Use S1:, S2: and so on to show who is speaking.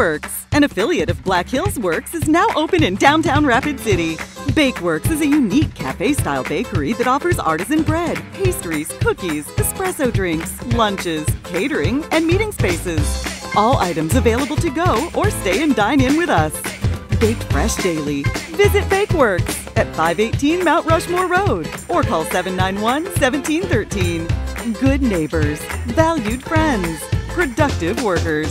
S1: Bakeworks, an affiliate of Black Hills Works, is now open in downtown Rapid City. Bakeworks is a unique cafe style bakery that offers artisan bread, pastries, cookies, espresso drinks, lunches, catering, and meeting spaces. All items available to go or stay and dine in with us. Baked fresh daily. Visit Bakeworks at 518 Mount Rushmore Road or call 791 1713. Good neighbors, valued friends, productive workers.